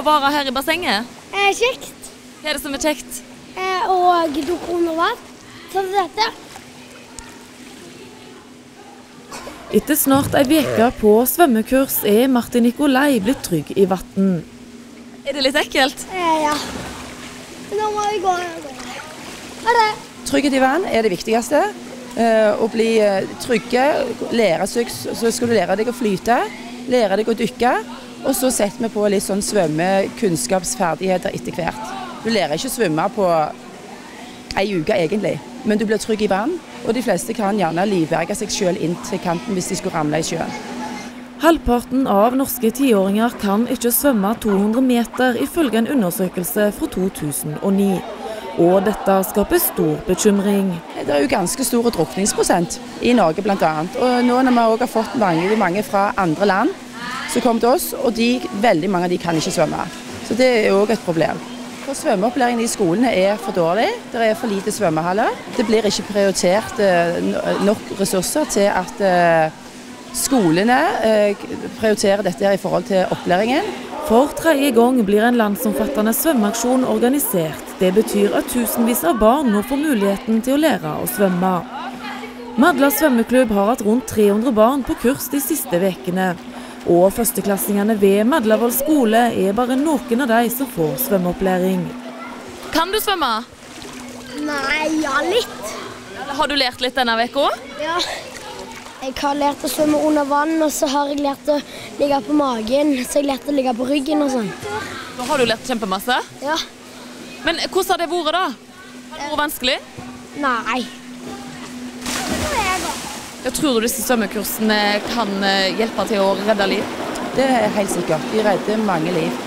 å være her i bassenget? Eh, kjekt. Hva er det som er kjekt? Eh, og dukke under vann. Sånn som dette. Etter snart ei uke på svømmekurs er Martin Nikolai blitt trygg i vann. Er det litt ekkelt? Eh, ja. Nå må vi gå. Ha det. Trygghet i vann er det viktigste. Eh, Å bli eh, trygge, lære seg, så skal du lære deg å flyte, lære deg å dykke. Og så setter vi på litt sånn svømmekunnskapsferdigheter etter hvert. Du lærer ikke å svømme på ei uke egentlig, men du blir trygg i vann. Og de fleste kan gjerne livberge seg sjøl inn til kanten hvis de skulle ramle i sjøen. Halvparten av norske tiåringer kan ikke svømme 200 meter, ifølge en undersøkelse fra 2009. Og dette skaper stor bekymring. Det er jo ganske stor drukningsprosent i Norge bl.a. Og nå når vi òg har fått mange, mange fra andre land som kom til oss, og de, veldig mange av de kan ikke svømme. Så det er òg et problem. For Svømmeopplæringen i skolene er for dårlig. Det er for lite svømmehaller. Det blir ikke prioritert eh, nok ressurser til at eh, skolene eh, prioriterer dette her i forhold til opplæringen. For tredje gang blir en landsomfattende svømmeaksjon organisert. Det betyr at tusenvis av barn nå får muligheten til å lære å svømme. Madla svømmeklubb har hatt rundt 300 barn på kurs de siste ukene. Og førsteklassingene ved Madlavoll skole er bare noen av de som får svømmeopplæring. Kan du svømme? Nei, ja, litt. Har du lært litt denne uka? Ja. Jeg har lært å svømme under vann, og så har jeg lært å ligge på magen. Så jeg lærte å ligge på ryggen og sånn. Nå har du lært kjempemasse. Ja. Men hvordan har det vært, da? Har det vært vanskelig? Nei. Jeg tror du disse svømmekursene kan eh, hjelpe til å redde liv? Det er helt sikkert. De redder mange liv.